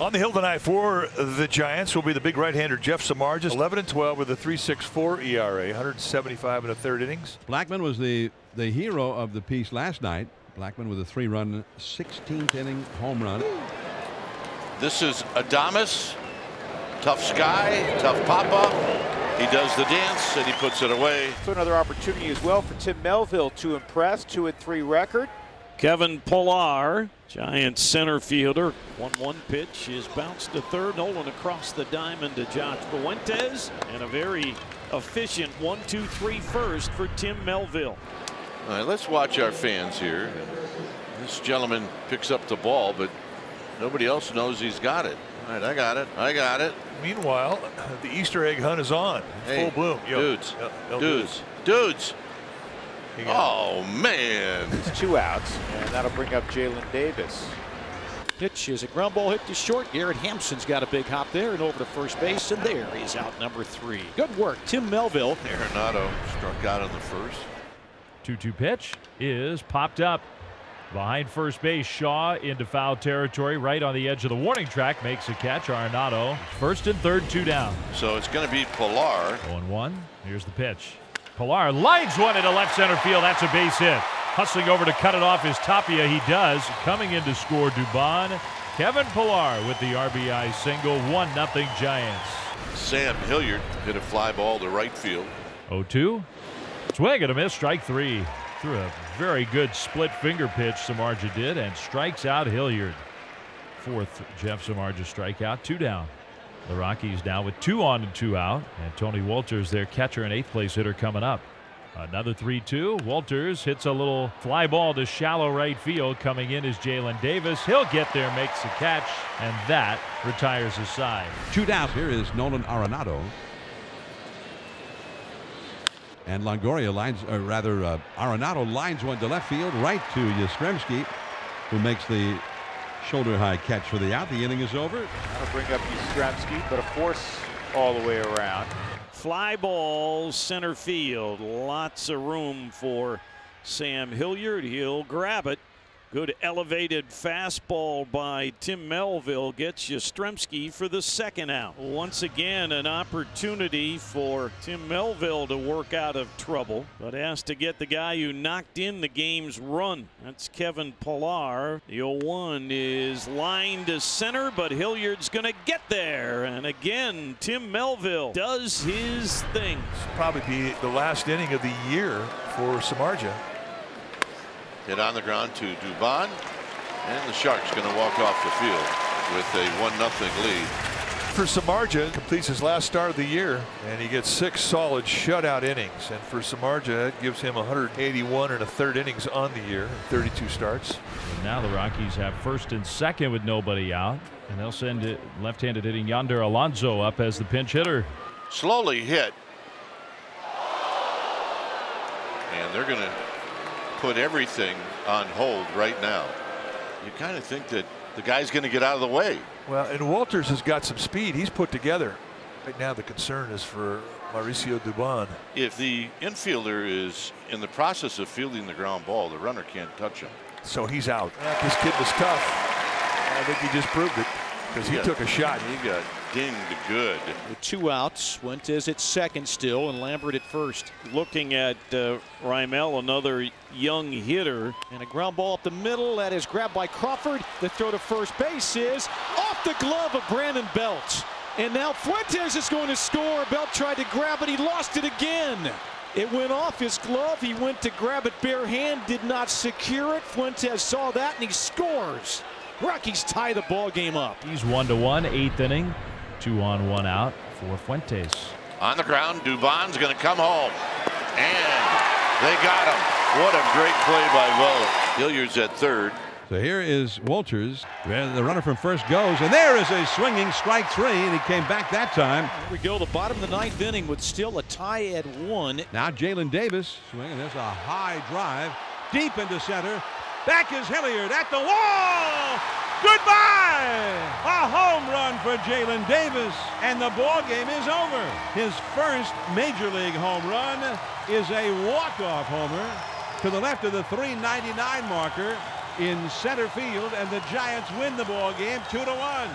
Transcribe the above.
On the hill tonight for the Giants will be the big right-hander Jeff Samardzija, 11 and 12 with a 3.64 ERA, 175 in a third innings. Blackmon was the the hero of the piece last night. Blackmon with a three-run, 16th inning home run. This is Adames. Tough sky, tough pop-up. He does the dance and he puts it away. So another opportunity as well for Tim Melville to impress. Two and three record. Kevin Pillar, Giants center fielder. 1 1 pitch is bounced to third. Nolan across the diamond to Josh Fuentes. And a very efficient 1 2 3 first for Tim Melville. All right, let's watch our fans here. This gentleman picks up the ball, but nobody else knows he's got it. All right, I got it. I got it. Meanwhile, the Easter egg hunt is on. Hey, Full bloom. Yo, dudes, yo, yo, dudes, dudes. You got Oh man! It's two outs, and that'll bring up Jaylin Davis. Pitch is a ground ball hit to short. Garrett Hampson's got a big hop there and over to first base, and there is out number three. Good work, Tim Melville. Arenado struck out on the first. 2 2 pitch is popped up. Behind first base, Shaw into foul territory, right on the edge of the warning track, makes a catch. Arenado, first and third, two down. So it's going to be Pillar. 0 1. Here's the pitch. Pillar lines one into left center field. That's a base hit. Hustling over to cut it off is Tapia. He does. Coming in to score Dubon. Kevin Pillar with the RBI single. 1 0 Giants. Sam Hilliard hit a fly ball to right field. 0 2. Swing and a miss. Strike three. Threw a very good split finger pitch, Samardzija did, and strikes out Hilliard. Fourth Jeff Samardzija strikeout. Two down. The Rockies now with two on and two out. And Tony Wolters, their catcher and eighth place hitter, coming up. Another 3 2. Wolters hits a little fly ball to shallow right field. Coming in is Jaylin Davis. He'll get there, makes the catch, and that retires his side. Two down. Here is Nolan Arenado. And Longoria lines, or rather, uh, Arenado lines one to left field, right to Yastrzemski, who makes the shoulder high catch for the out. The inning is over. That'll bring up Yastrzemski, but a force all the way around. Fly ball center field. Lots of room for Sam Hilliard. He'll grab it. Good elevated fastball by Tim Melville gets Yastrzemski for the second out. Once again, an opportunity for Tim Melville to work out of trouble, but has to get the guy who knocked in the game's run. That's Kevin Pillar. The 0-1 is lined to center, but Hilliard's going to get there. And again, Tim Melville does his thing. Probably be the last inning of the year for Samardzija. Hit on the ground to Dubon. And the Sharks going to walk off the field with a 1 0 lead. For Samardzija, completes his last start of the year, and he gets six solid shutout innings. And for Samardzija, it gives him 181 and a third innings on the year, 32 starts. And now the Rockies have first and second with nobody out. And they'll send it left-handed hitting Yonder Alonso up as the pinch hitter. Slowly hit. And they're going to put everything on hold right now. You kind of think that the guy's going to get out of the way. Well, and Wolters has got some speed. He's put together. Right now, the concern is for Mauricio Dubon. If the infielder is in the process of fielding the ground ball, the runner can't touch him. So he's out. Yeah, this kid was tough. I think he just proved it because he Yeah. took a shot. And he got dinged good. With two outs, Fuentes at second still, and Lambert at first. Looking at uh, Rymel, another young hitter. And a ground ball up the middle that is grabbed by Crawford. The throw to first base is off the glove of Brandon Belt. And now Fuentes is going to score. Belt tried to grab it. He lost it again. It went off his glove. He went to grab it bare hand, did not secure it. Fuentes saw that and he scores. Rockies tie the ball game up. He's one to one, eighth inning, two on, one out for Fuentes. On the ground, Dubon's going to come home. And they got him. What a great play by Vogt. Hilliard's at third. So here is Wolters. where The runner from first goes, and there is a swinging strike three, and he came back that time. Here we go. The bottom of the ninth inning with still a tie at one. Now Jaylin Davis swinging. There's a high drive deep into center. Back is Hilliard at the wall. Goodbye! A home run for Jaylin Davis, and the ball game is over. His first major league home run is a walk-off homer to the left of the 399 marker in center field, and the Giants win the ball game two to one.